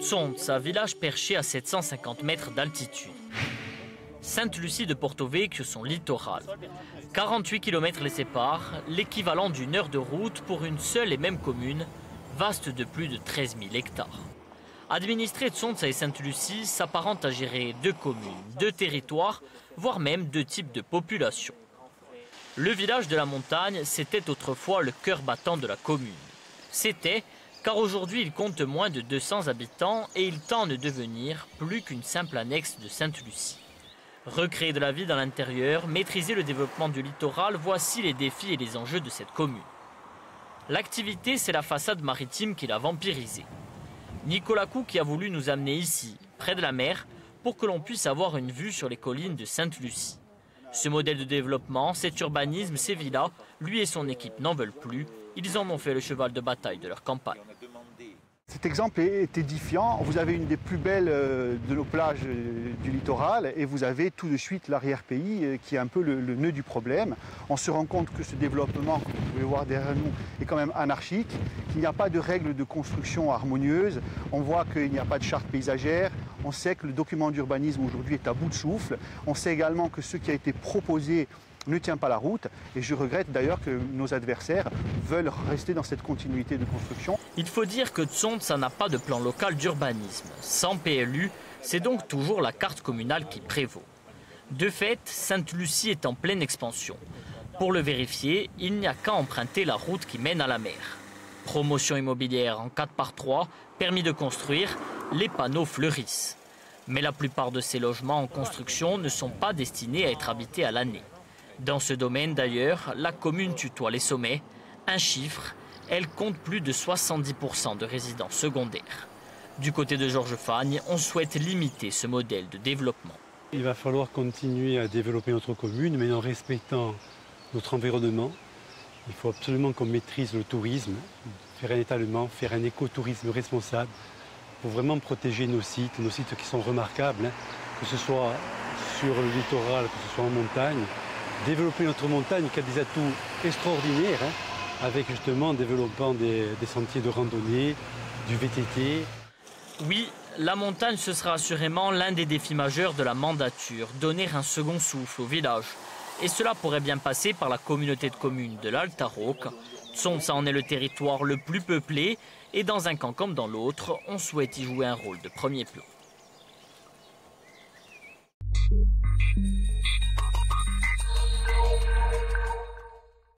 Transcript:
Tsonts, village perché à 750 mètres d'altitude. Sainte-Lucie de Porto Vecchio, son littoral. 48 km les séparent, l'équivalent d'une heure de route pour une seule et même commune, vaste de plus de 13 000 hectares. Administrer Tsonts et Sainte-Lucie s'apparente à gérer deux communes, deux territoires, voire même deux types de population. Le village de la montagne, c'était autrefois le cœur battant de la commune. C'était car aujourd'hui il compte moins de 200 habitants et il tend ne devenir plus qu'une simple annexe de Sainte-Lucie. Recréer de la vie dans l'intérieur, maîtriser le développement du littoral, voici les défis et les enjeux de cette commune. L'activité, c'est la façade maritime qui l'a vampirisée. Nicolas qui a voulu nous amener ici, près de la mer, pour que l'on puisse avoir une vue sur les collines de Sainte-Lucie. Ce modèle de développement, cet urbanisme, ces villas, lui et son équipe n'en veulent plus. Ils en ont fait le cheval de bataille de leur campagne. Cet exemple est édifiant. Vous avez une des plus belles euh, de nos plages euh, du littoral et vous avez tout de suite l'arrière-pays euh, qui est un peu le, nœud du problème. On se rend compte que ce développement, comme vous pouvez voir derrière nous, est quand même anarchique, qu'il n'y a pas de règles de construction harmonieuses. On voit qu'il n'y a pas de charte paysagère. On sait que le document d'urbanisme aujourd'hui est à bout de souffle. On sait également que ce qui a été proposé ne tient pas la route. Et je regrette d'ailleurs que nos adversaires veulent rester dans cette continuité de construction. Il faut dire que ça n'a pas de plan local d'urbanisme. Sans PLU, c'est donc toujours la carte communale qui prévaut. De fait, Sainte-Lucie est en pleine expansion. Pour le vérifier, il n'y a qu'à emprunter la route qui mène à la mer. Promotion immobilière en 4 par 3, permis de construire, les panneaux fleurissent. Mais la plupart de ces logements en construction ne sont pas destinés à être habités à l'année. Dans ce domaine d'ailleurs, la commune tutoie les sommets. Un chiffre, elle compte plus de 70% de résidents secondaires. Du côté de Georges Fagne, on souhaite limiter ce modèle de développement. Il va falloir continuer à développer notre commune, mais en respectant notre environnement. Il faut absolument qu'on maîtrise le tourisme, faire un étalement, faire un écotourisme responsable pour vraiment protéger nos sites, nos sites qui sont remarquables, hein, que ce soit sur le littoral, que ce soit en montagne développer notre montagne qui a des atouts extraordinaires, hein, avec justement développant des, des sentiers de randonnée, du VTT. Oui, la montagne, ce sera assurément l'un des défis majeurs de la mandature, donner un second souffle au village. Et cela pourrait bien passer par la communauté de communes de l'Alta Tsonsa en est le territoire le plus peuplé, et dans un camp comme dans l'autre, on souhaite y jouer un rôle de premier plan.